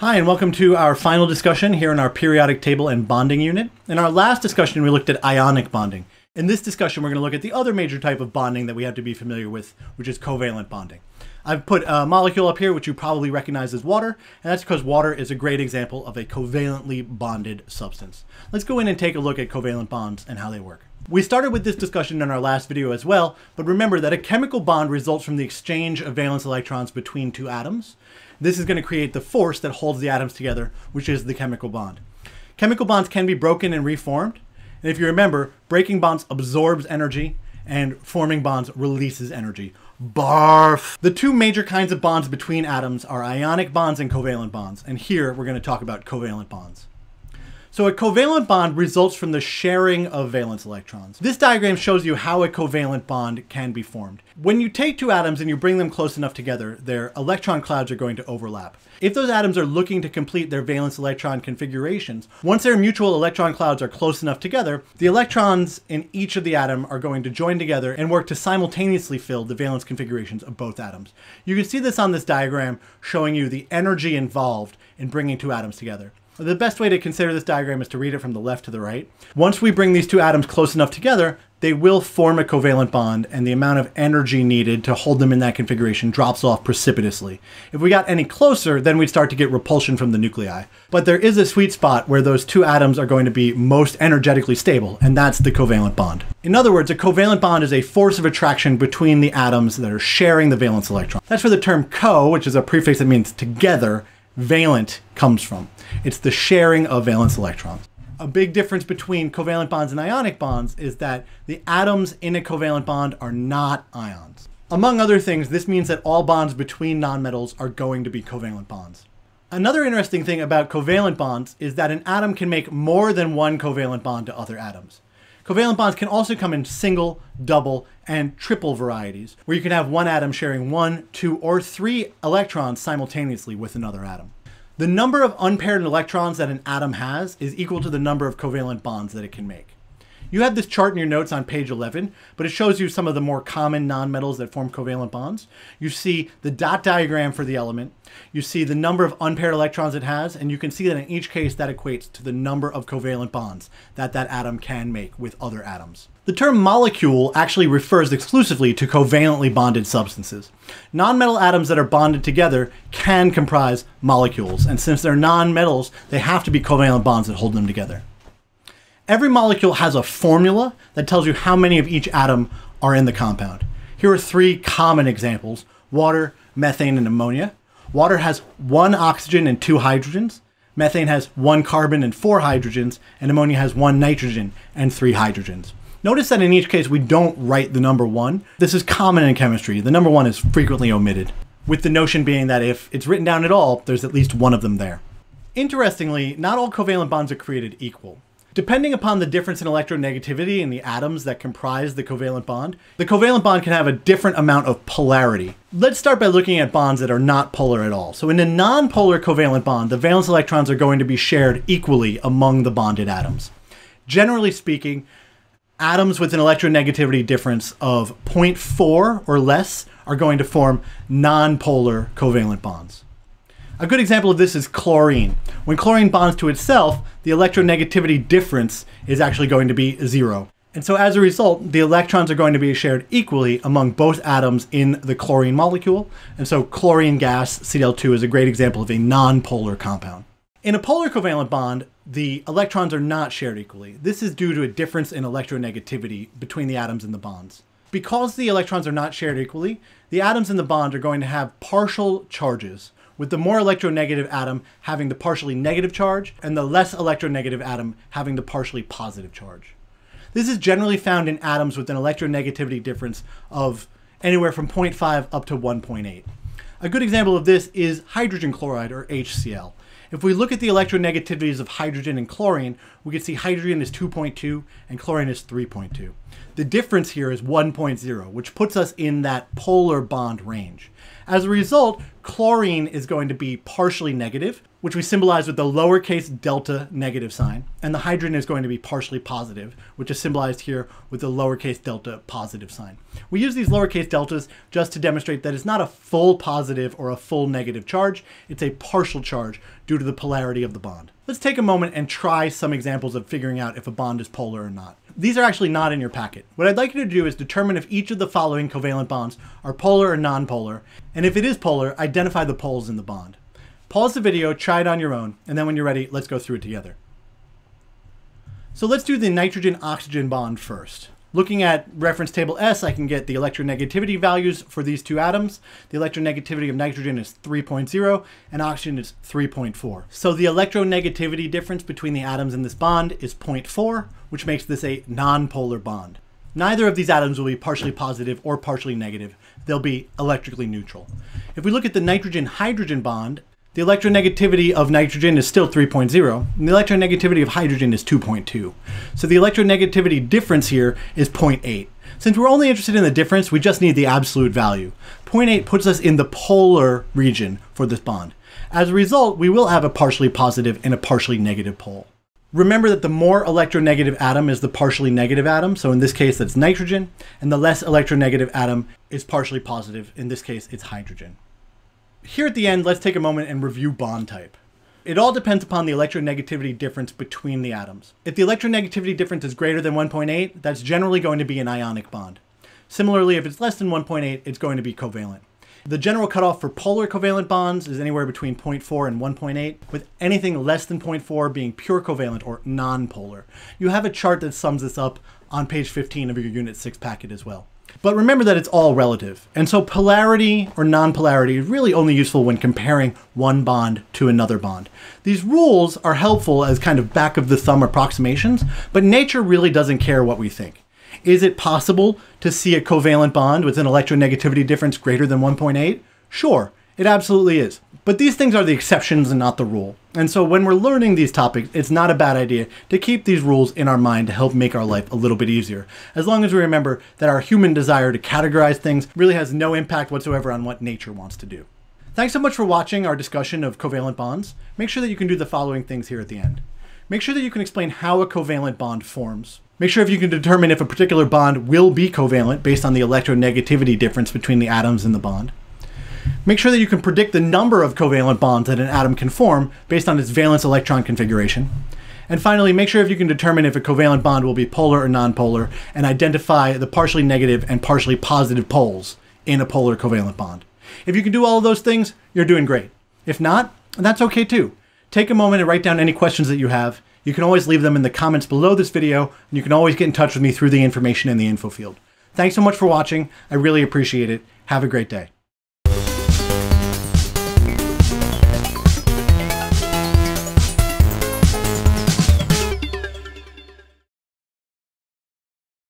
Hi, and welcome to our final discussion here in our periodic table and bonding unit. In our last discussion, we looked at ionic bonding. In this discussion, we're going to look at the other major type of bonding that we have to be familiar with, which is covalent bonding. I've put a molecule up here, which you probably recognize as water, and that's because water is a great example of a covalently bonded substance. Let's go in and take a look at covalent bonds and how they work. We started with this discussion in our last video as well, but remember that a chemical bond results from the exchange of valence electrons between two atoms. This is going to create the force that holds the atoms together, which is the chemical bond. Chemical bonds can be broken and reformed. And if you remember, breaking bonds absorbs energy and forming bonds releases energy. Barf! The two major kinds of bonds between atoms are ionic bonds and covalent bonds. And here we're going to talk about covalent bonds. So a covalent bond results from the sharing of valence electrons. This diagram shows you how a covalent bond can be formed. When you take two atoms and you bring them close enough together, their electron clouds are going to overlap. If those atoms are looking to complete their valence electron configurations, once their mutual electron clouds are close enough together, the electrons in each of the atom are going to join together and work to simultaneously fill the valence configurations of both atoms. You can see this on this diagram showing you the energy involved in bringing two atoms together. The best way to consider this diagram is to read it from the left to the right. Once we bring these two atoms close enough together, they will form a covalent bond and the amount of energy needed to hold them in that configuration drops off precipitously. If we got any closer, then we'd start to get repulsion from the nuclei. But there is a sweet spot where those two atoms are going to be most energetically stable, and that's the covalent bond. In other words, a covalent bond is a force of attraction between the atoms that are sharing the valence electron. That's where the term co, which is a prefix that means together, valent comes from. It's the sharing of valence electrons. A big difference between covalent bonds and ionic bonds is that the atoms in a covalent bond are not ions. Among other things, this means that all bonds between nonmetals are going to be covalent bonds. Another interesting thing about covalent bonds is that an atom can make more than one covalent bond to other atoms. Covalent bonds can also come in single, double, and triple varieties, where you can have one atom sharing one, two, or three electrons simultaneously with another atom. The number of unpaired electrons that an atom has is equal to the number of covalent bonds that it can make. You have this chart in your notes on page 11, but it shows you some of the more common nonmetals that form covalent bonds. You see the dot diagram for the element, you see the number of unpaired electrons it has, and you can see that in each case that equates to the number of covalent bonds that that atom can make with other atoms. The term molecule actually refers exclusively to covalently bonded substances. Nonmetal atoms that are bonded together can comprise molecules, and since they're nonmetals, they have to be covalent bonds that hold them together. Every molecule has a formula that tells you how many of each atom are in the compound. Here are three common examples, water, methane, and ammonia. Water has one oxygen and two hydrogens. Methane has one carbon and four hydrogens, and ammonia has one nitrogen and three hydrogens. Notice that in each case we don't write the number one. This is common in chemistry. The number one is frequently omitted, with the notion being that if it's written down at all, there's at least one of them there. Interestingly, not all covalent bonds are created equal. Depending upon the difference in electronegativity in the atoms that comprise the covalent bond, the covalent bond can have a different amount of polarity. Let's start by looking at bonds that are not polar at all. So in a non-polar covalent bond, the valence electrons are going to be shared equally among the bonded atoms. Generally speaking, atoms with an electronegativity difference of 0.4 or less are going to form non-polar covalent bonds. A good example of this is chlorine. When chlorine bonds to itself, the electronegativity difference is actually going to be zero. And so as a result, the electrons are going to be shared equally among both atoms in the chlorine molecule. And so chlorine gas, Cl2, is a great example of a non-polar compound. In a polar covalent bond, the electrons are not shared equally. This is due to a difference in electronegativity between the atoms in the bonds. Because the electrons are not shared equally, the atoms in the bond are going to have partial charges, with the more electronegative atom having the partially negative charge and the less electronegative atom having the partially positive charge. This is generally found in atoms with an electronegativity difference of anywhere from 0.5 up to 1.8. A good example of this is hydrogen chloride or HCl. If we look at the electronegativities of hydrogen and chlorine, we can see hydrogen is 2.2 and chlorine is 3.2. The difference here is 1.0, which puts us in that polar bond range. As a result, chlorine is going to be partially negative, which we symbolize with the lowercase delta negative sign, and the hydrogen is going to be partially positive, which is symbolized here with the lowercase delta positive sign. We use these lowercase deltas just to demonstrate that it's not a full positive or a full negative charge, it's a partial charge due to the polarity of the bond. Let's take a moment and try some examples of figuring out if a bond is polar or not. These are actually not in your packet. What I'd like you to do is determine if each of the following covalent bonds are polar or nonpolar, and if it is polar, identify the poles in the bond. Pause the video, try it on your own, and then when you're ready, let's go through it together. So let's do the nitrogen-oxygen bond first. Looking at reference table S, I can get the electronegativity values for these two atoms. The electronegativity of nitrogen is 3.0 and oxygen is 3.4. So the electronegativity difference between the atoms in this bond is 0.4, which makes this a nonpolar bond. Neither of these atoms will be partially positive or partially negative. They'll be electrically neutral. If we look at the nitrogen-hydrogen bond, the electronegativity of nitrogen is still 3.0, and the electronegativity of hydrogen is 2.2. So the electronegativity difference here is 0.8. Since we're only interested in the difference, we just need the absolute value. 0.8 puts us in the polar region for this bond. As a result, we will have a partially positive and a partially negative pole. Remember that the more electronegative atom is the partially negative atom, so in this case that's nitrogen, and the less electronegative atom is partially positive, in this case it's hydrogen. Here at the end, let's take a moment and review bond type. It all depends upon the electronegativity difference between the atoms. If the electronegativity difference is greater than 1.8, that's generally going to be an ionic bond. Similarly, if it's less than 1.8, it's going to be covalent. The general cutoff for polar covalent bonds is anywhere between 0.4 and 1.8, with anything less than 0.4 being pure covalent or non-polar. You have a chart that sums this up on page 15 of your Unit 6 packet as well. But remember that it's all relative. And so polarity or non-polarity is really only useful when comparing one bond to another bond. These rules are helpful as kind of back of the thumb approximations, but nature really doesn't care what we think. Is it possible to see a covalent bond with an electronegativity difference greater than 1.8? Sure, it absolutely is. But these things are the exceptions and not the rule. And so when we're learning these topics, it's not a bad idea to keep these rules in our mind to help make our life a little bit easier. As long as we remember that our human desire to categorize things really has no impact whatsoever on what nature wants to do. Thanks so much for watching our discussion of covalent bonds. Make sure that you can do the following things here at the end. Make sure that you can explain how a covalent bond forms. Make sure if you can determine if a particular bond will be covalent based on the electronegativity difference between the atoms in the bond. Make sure that you can predict the number of covalent bonds that an atom can form based on its valence electron configuration. And finally, make sure if you can determine if a covalent bond will be polar or nonpolar and identify the partially negative and partially positive poles in a polar covalent bond. If you can do all of those things, you're doing great. If not, that's okay too. Take a moment and write down any questions that you have. You can always leave them in the comments below this video, and you can always get in touch with me through the information in the info field. Thanks so much for watching. I really appreciate it. Have a great day.